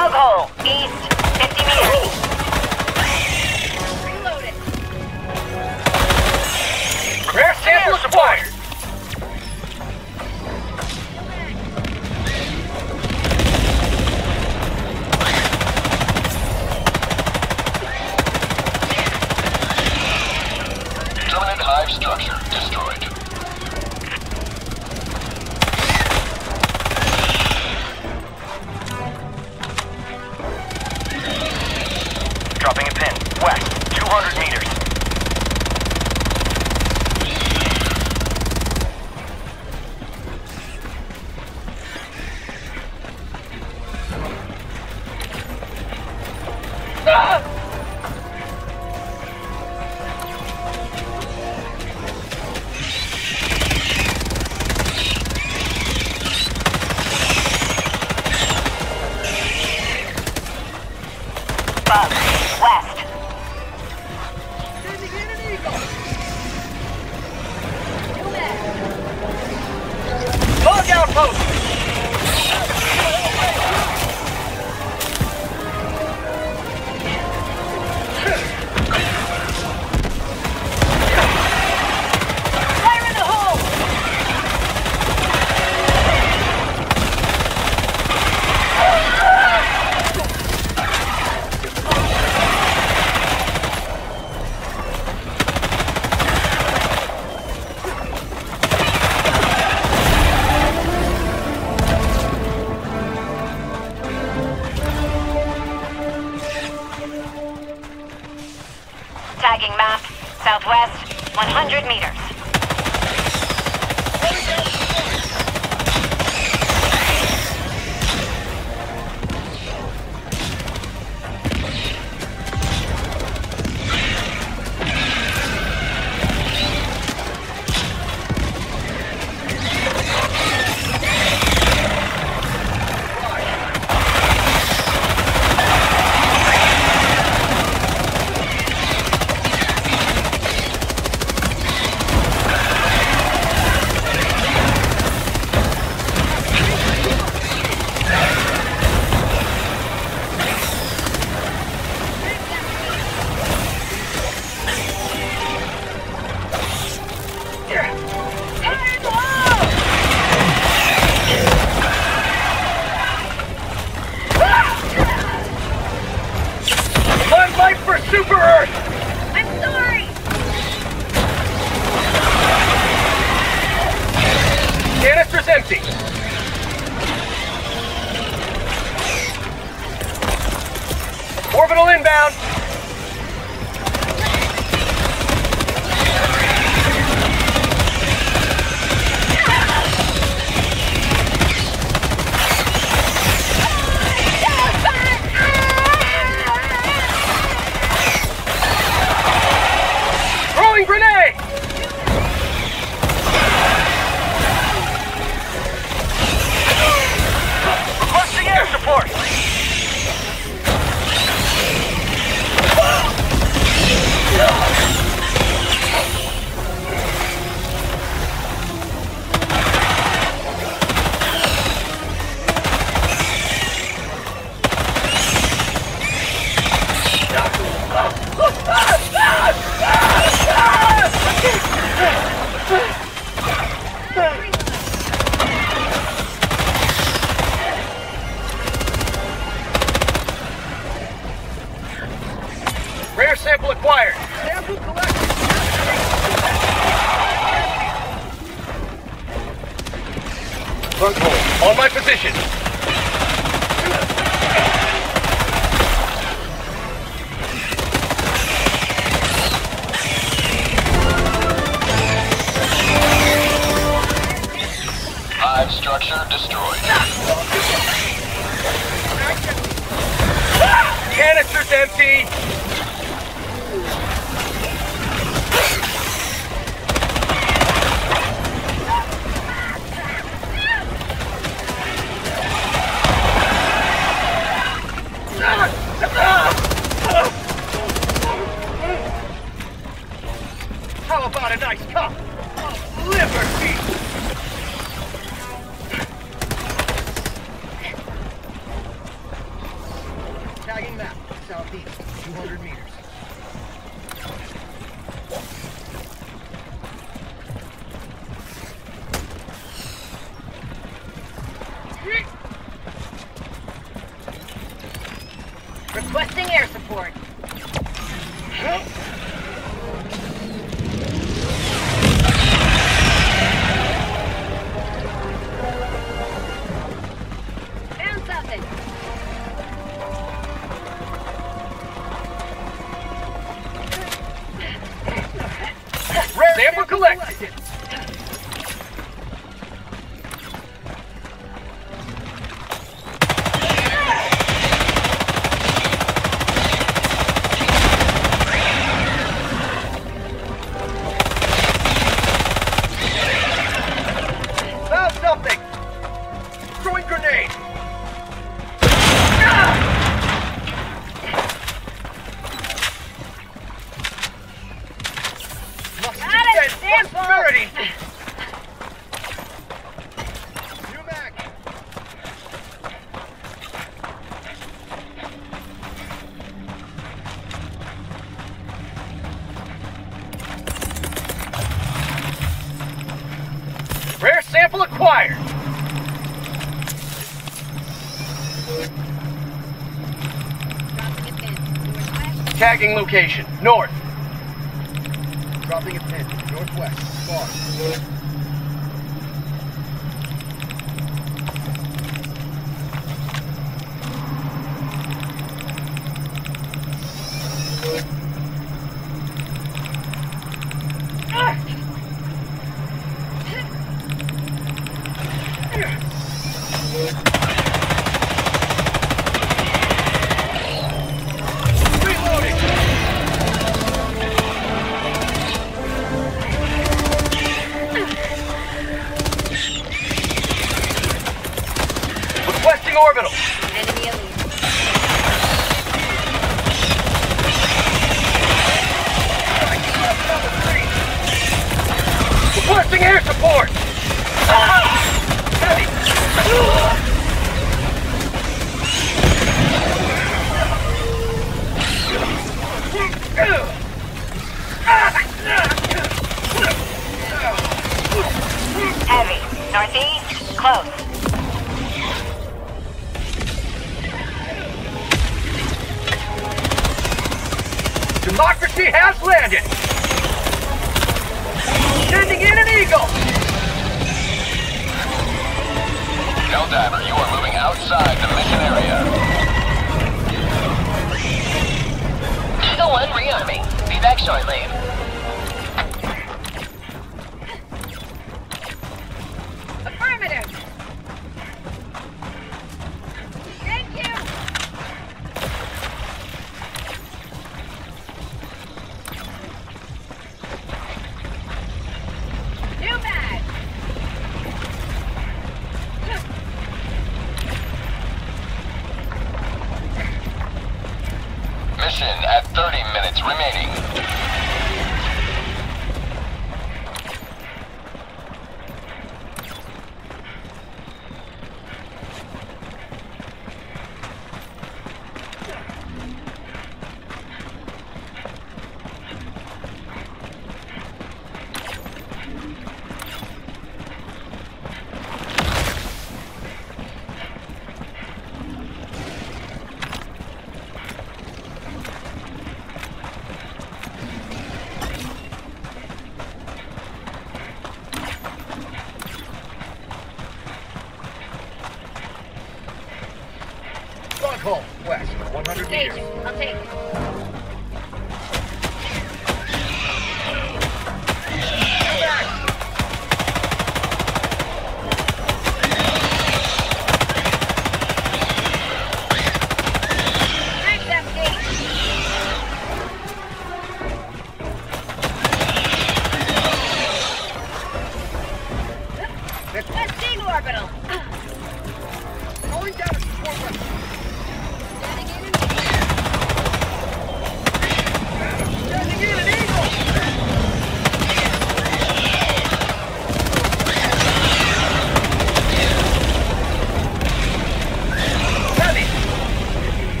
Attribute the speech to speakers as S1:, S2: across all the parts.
S1: Bug hole, east, 50 meters.
S2: west. Log outpost! Front hole. On my position.
S3: Live structure destroyed.
S2: Canisters empty!
S4: Requesting air support. Found something.
S2: Sample collected! Rare sample acquired! Tagging location, north. Dropping a pin, northwest, far. Support. Heavy.
S1: Heavy. Northeast. Close.
S2: Democracy has landed. Sending in an eagle.
S3: Helldiver, you are moving outside the mission area.
S1: Eagle 1 rearming. Be back shortly.
S3: 30 minutes remaining.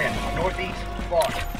S2: 10, northeast, lost.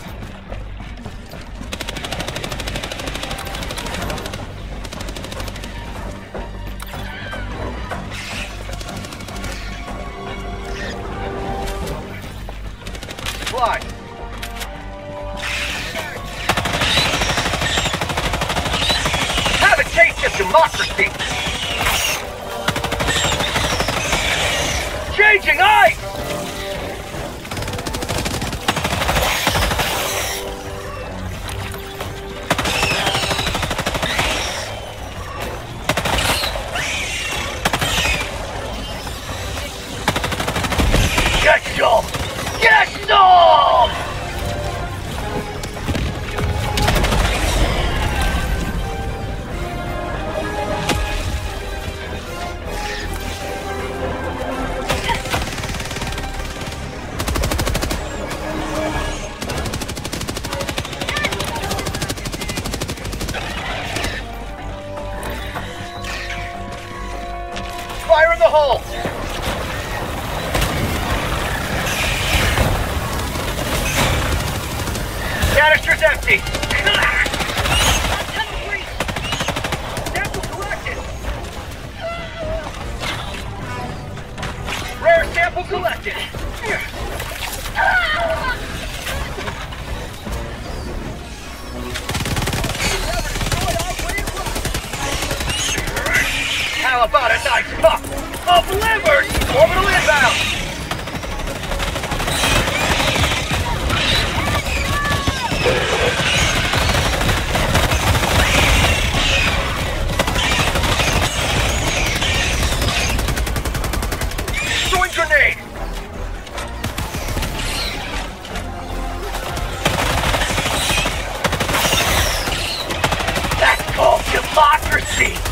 S2: Democracy!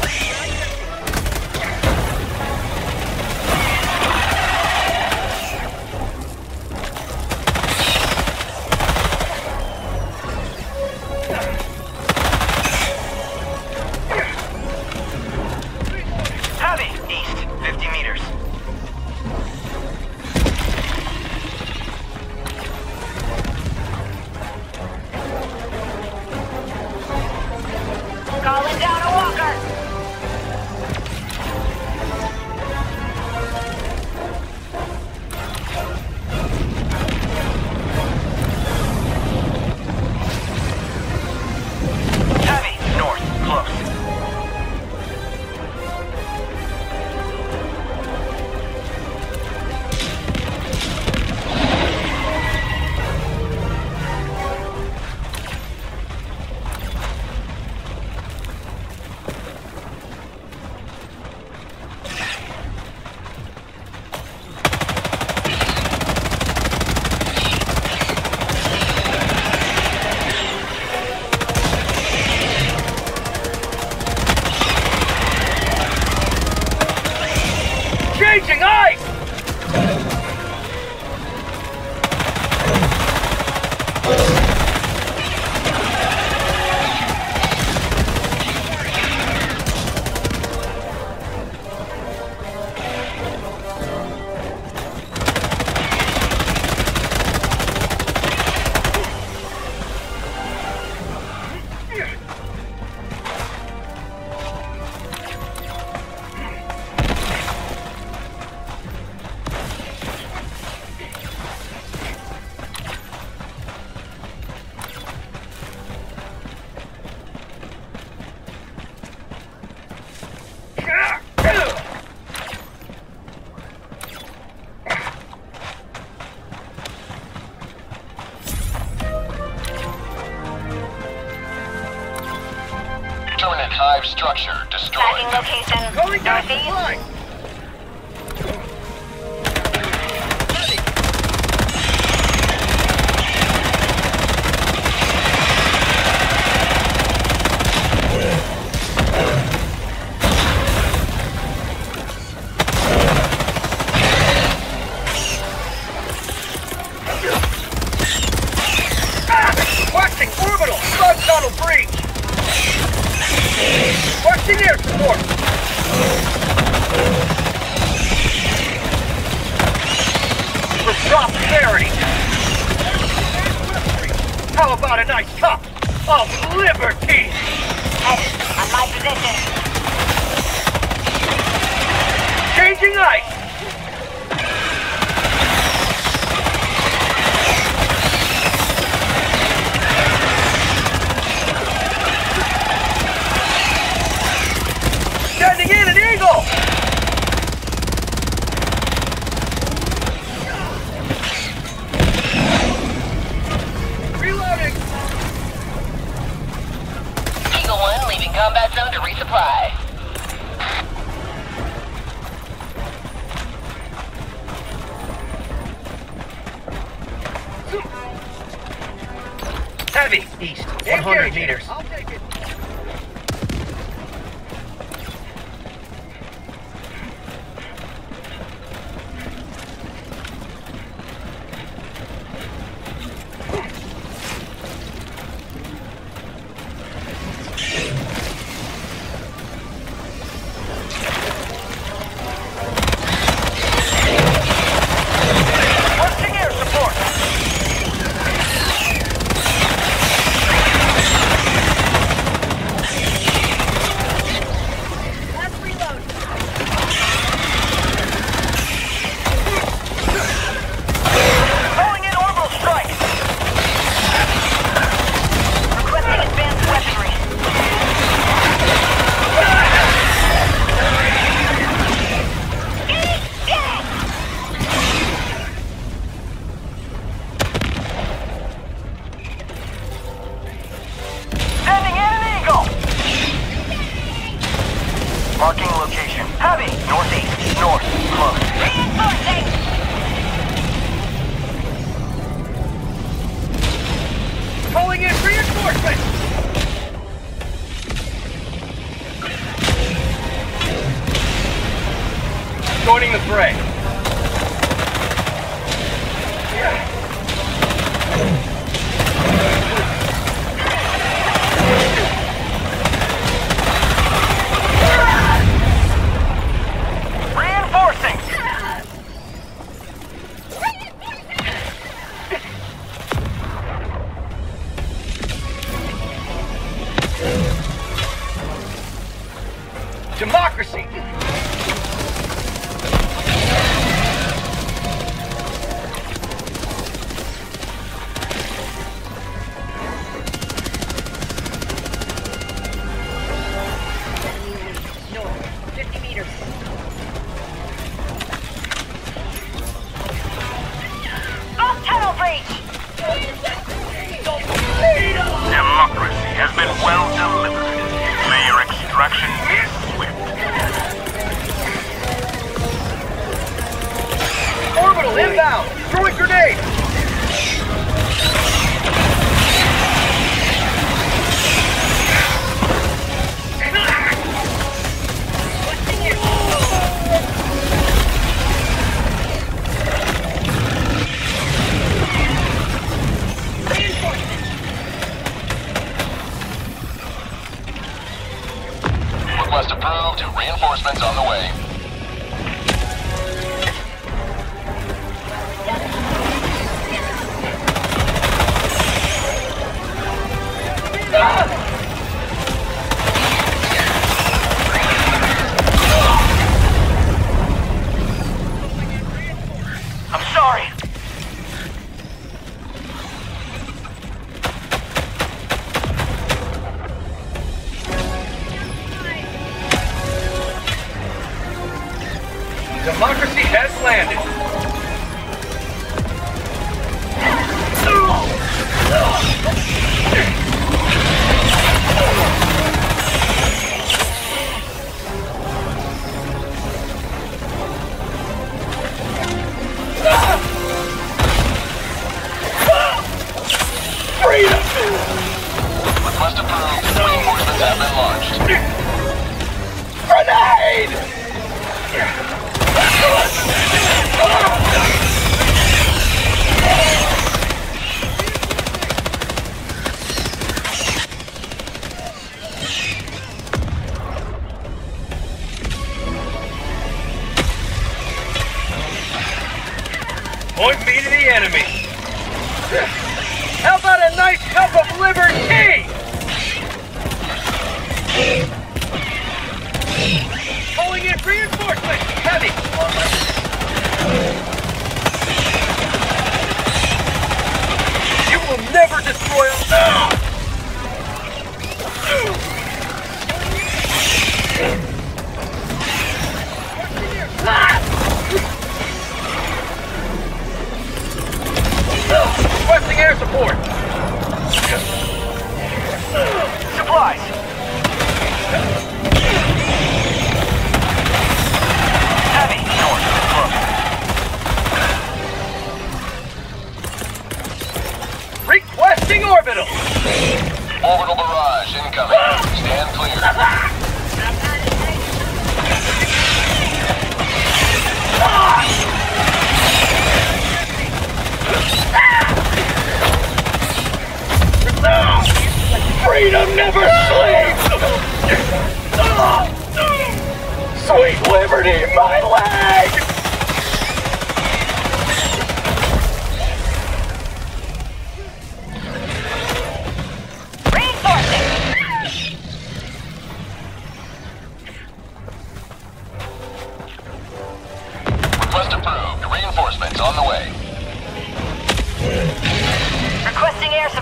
S2: Going down Changing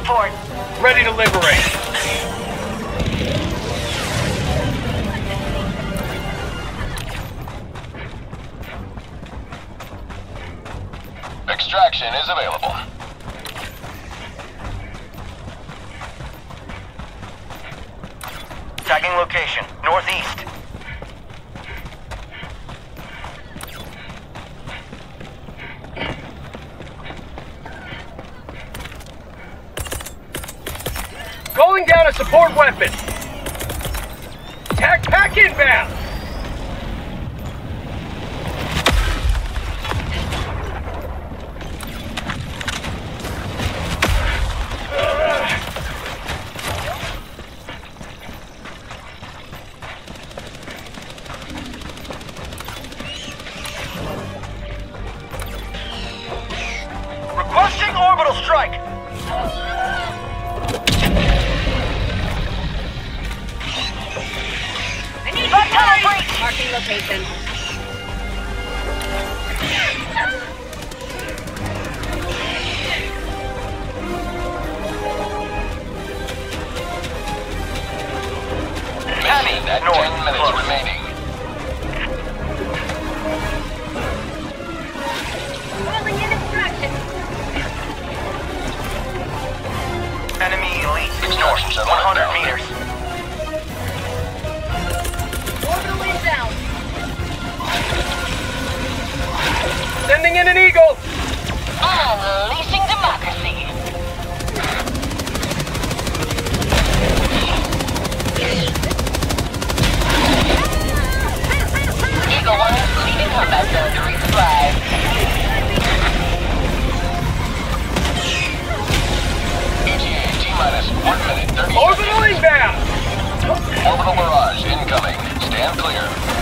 S5: support.
S2: Ready to liberate.
S3: Extraction is available.
S2: strike!
S4: I need Vital breach! Marking location.
S3: Tammy, 10 minutes remaining.
S2: 100 meters.
S4: Orbital inbound.
S2: Sending in an eagle.
S6: Ah, unleashing democracy. Eagle 1 leaving leading combat zone.
S2: Orbital
S3: barrage incoming. Stand clear.